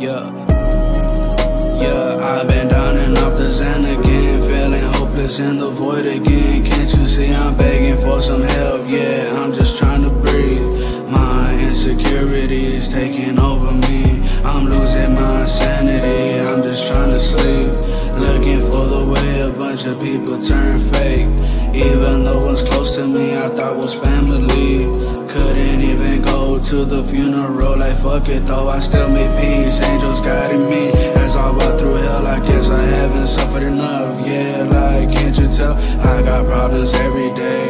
Yeah. Yeah, I've been down and off the Xan again, feeling hopeless in the void again. Can't you see I'm begging for some help? Yeah, I'm just trying to breathe. My insecurities taking over me. I'm losing my sanity. I'm just trying to sleep. Looking for the way a bunch of people turn fake. Even though one's close to me, I to the funeral, like fuck it though. I still made peace, angels guiding me as I walk through hell. I guess I haven't suffered enough, yeah. Like, can't you tell? I got problems every day.